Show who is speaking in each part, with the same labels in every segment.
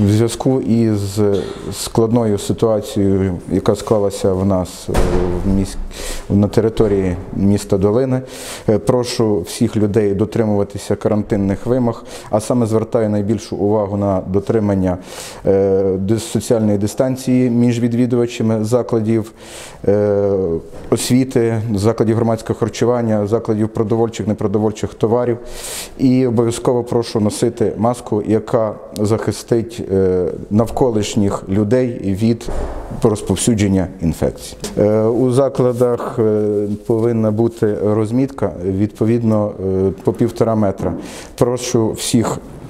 Speaker 1: В зв'язку із складною ситуацією, яка склалася в нас е, в міс... на території міста Долини, е, прошу всіх людей дотримуватися карантинних вимог, а саме звертаю найбільшу увагу на дотримання е, соціальної дистанції між відвідувачами закладів освіти, закладів громадського харчування, закладів продовольчих, непродовольчих товарів. І обов'язково прошу носити маску, яка захистить навколишніх людей від розповсюдження інфекцій. Е, У закладах е, повинна бути розмітка відповідно е, по півтора метра. Прошу всіх е,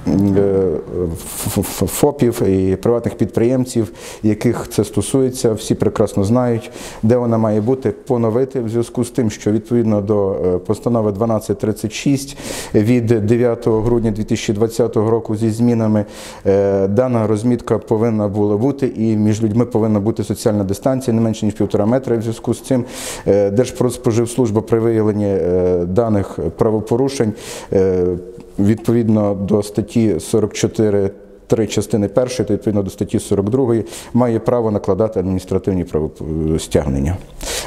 Speaker 1: ФОПів і приватних підприємців, яких це стосується, всі прекрасно знають, де вона має бути, поновити в зв'язку з тим, що відповідно до е, постанови 1236 від 9 грудня 2020 року зі змінами е, дана розмітка повинна була бути, і між людьми повинна бути соціальна дистанція не менше ніж півтора метра. В зв'язку з цим е, Держпродспоживслужба при виявленні е, даних правопорушень е, відповідно до статті 44 3 частини першої, та відповідно до статті 42 має право накладати адміністративні стягнення.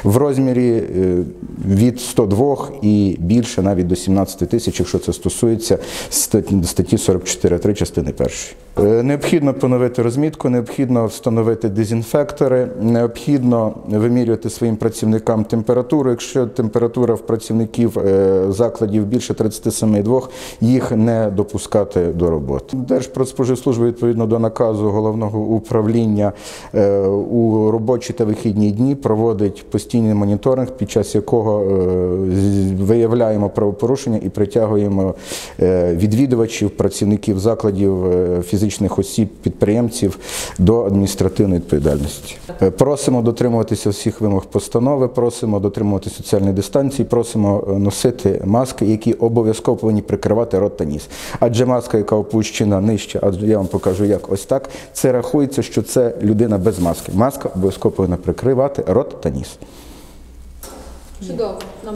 Speaker 1: В розмірі е, від 102 і більше навіть до 17 тисяч, якщо це стосується статті статті 44 3 частини першої. Е, Необхідно поновити розмітку, необхідно встановити дезінфектори, необхідно вимірювати своїм працівникам температуру. Якщо температура в працівників е, закладів більше 37,2, їх не допускати до роботи. Держпродспоживслужба відповідно до наказу головного управління е, у робочі та вихідні дні проводить постійний моніторинг, під час якого е, з- виявляємо правопорушення і притягуємо е, відвідувачів, працівників закладів, е, фізичних осіб, підприємців до адміністративної відповідальності. Е, Просимо дотримуватися всіх вимог постанови, просимо дотримуватися соціальної дистанції, просимо е, носити маски, які обов'язково повинні прикривати рот та ніс. Адже маска, яка опущена нижче, адже я вам покажу, як ось так, це рахується, що це людина без маски. Маска обов'язково повинна прикривати рот та ніс.
Speaker 2: 是的，那。